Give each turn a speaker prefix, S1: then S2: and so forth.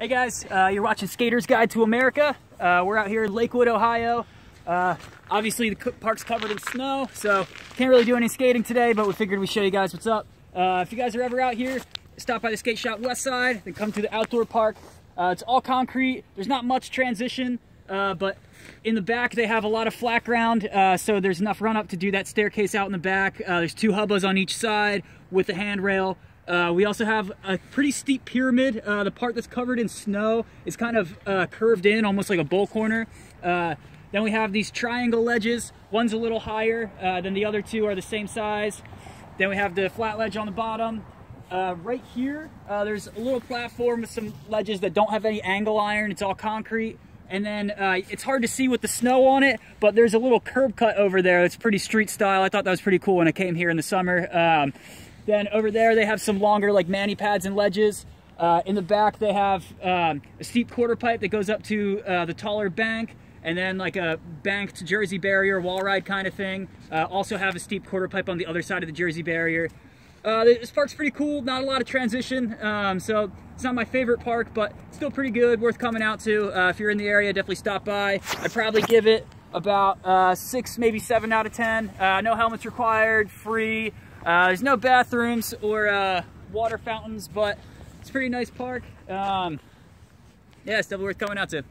S1: Hey guys, uh, you're watching Skater's Guide to America. Uh, we're out here in Lakewood, Ohio. Uh, obviously the park's covered in snow, so can't really do any skating today, but we figured we'd show you guys what's up. Uh, if you guys are ever out here, stop by the skate shop west side, then come to the outdoor park. Uh, it's all concrete, there's not much transition, uh, but in the back they have a lot of flat ground, so there's enough run up to do that staircase out in the back. there's two hubbas on each side with a handrail. Uh, we also have a pretty steep pyramid. Uh, the part that's covered in snow is kind of uh, curved in, almost like a bowl corner. Uh, then we have these triangle ledges. One's a little higher uh, than the other two are the same size. Then we have the flat ledge on the bottom. Uh, right here, there's a little platform with some ledges that don't have any angle iron. It's all concrete. And then it's hard to see with the snow on it, but there's a little curb cut over there. It's pretty street style. I thought that was pretty cool when I came here in the summer. Um, then over there, they have some longer like manny pads and ledges. Uh, in the back, they have um, a steep quarter pipe that goes up to uh, the taller bank, and then like a banked Jersey barrier, wall ride kind of thing. Uh, also have a steep quarter pipe on the other side of the Jersey barrier. Uh, this park's pretty cool, not a lot of transition, um, so it's not my favorite park, but still pretty good, worth coming out to. Uh, if you're in the area, definitely stop by. I'd probably give it about uh, six, maybe seven out of 10. no helmets required, free. Uh, there's no bathrooms or uh, water fountains, but it's a pretty nice park. Um, yeah, it's definitely worth coming out to.